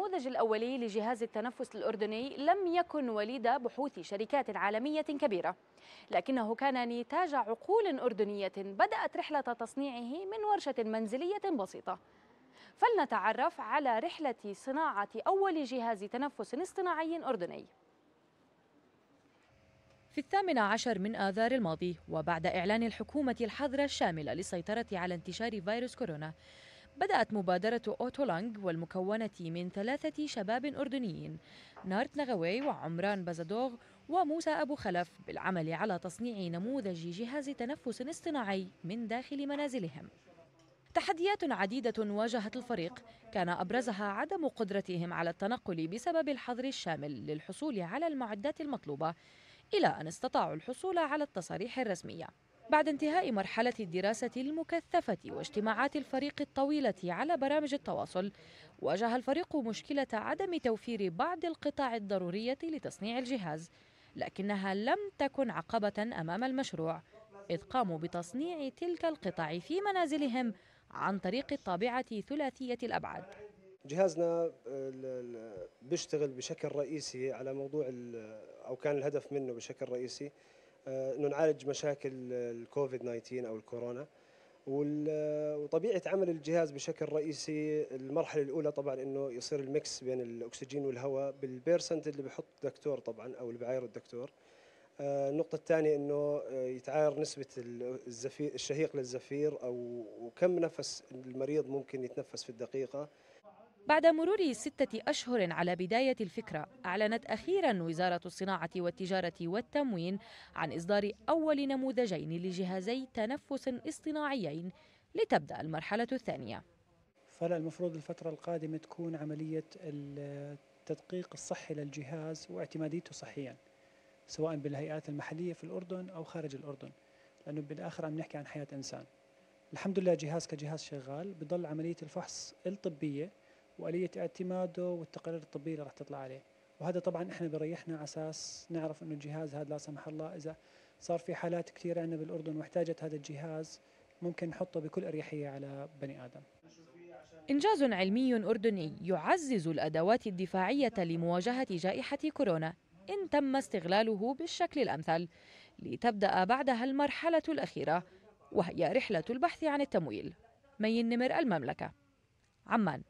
النموذج الأولي لجهاز التنفس الأردني لم يكن وليد بحوث شركات عالمية كبيرة لكنه كان نتاج عقول أردنية بدأت رحلة تصنيعه من ورشة منزلية بسيطة. فلنتعرف على رحلة صناعة أول جهاز تنفس اصطناعي أردني. في الثامن عشر من آذار الماضي وبعد إعلان الحكومة الحظر الشامل للسيطرة على انتشار فيروس كورونا بدأت مبادرة أوتولانج والمكونة من ثلاثة شباب أردنيين نارت نغوي وعمران بزدوغ وموسى أبو خلف بالعمل على تصنيع نموذج جهاز تنفس اصطناعي من داخل منازلهم. تحديات عديدة واجهت الفريق كان أبرزها عدم قدرتهم على التنقل بسبب الحظر الشامل للحصول على المعدات المطلوبة إلى أن استطاعوا الحصول على التصاريح الرسمية. بعد انتهاء مرحلة الدراسة المكثفة واجتماعات الفريق الطويلة على برامج التواصل واجه الفريق مشكلة عدم توفير بعض القطع الضرورية لتصنيع الجهاز لكنها لم تكن عقبة أمام المشروع إذ قاموا بتصنيع تلك القطع في منازلهم عن طريق الطابعة ثلاثية الأبعاد. جهازنا بيشتغل بشكل رئيسي على موضوع أو كان الهدف منه بشكل رئيسي آه، انه نعالج مشاكل الكوفيد 19 أو الكورونا. وطبيعة عمل الجهاز بشكل رئيسي المرحلة الأولى طبعا إنه يصير ال mix بين الأكسجين والهواء بال percent اللي بحط الدكتور طبعا أو اللي بعايره الدكتور. آه، النقطة الثانية إنه آه، يتعاير نسبة الزفير الشهيق للزفير أو وكم نفس المريض ممكن يتنفس في الدقيقة. بعد مرور ستة أشهر على بداية الفكرة أعلنت أخيرا وزارة الصناعة والتجارة والتموين عن إصدار أول نموذجين لجهازي تنفس اصطناعيين لتبدأ المرحلة الثانية. فلا المفروض الفترة القادمة تكون عملية التدقيق الصحي للجهاز واعتماديته صحيا سواء بالهيئات المحلية في الأردن أو خارج الأردن لأنه بالآخر عم نحكي عن حياة إنسان. الحمد لله جهاز كجهاز شغال بضل عملية الفحص الطبية وآلية اعتماده والتقارير الطبية اللي راح تطلع عليه. وهذا طبعا إحنا بريحنا على أساس نعرف إنه الجهاز هذا لا سمح الله إذا صار في حالات كثيرة عندنا بالأردن واحتاجت هذا الجهاز ممكن نحطه بكل أريحية على بني آدم. إنجاز علمي أردني يعزز الأدوات الدفاعية لمواجهة جائحة كورونا. إن تم استغلاله بالشكل الأمثل لتبدأ بعدها المرحلة الأخيرة وهي رحلة البحث عن التمويل. مي النمر المملكة؟ عمان.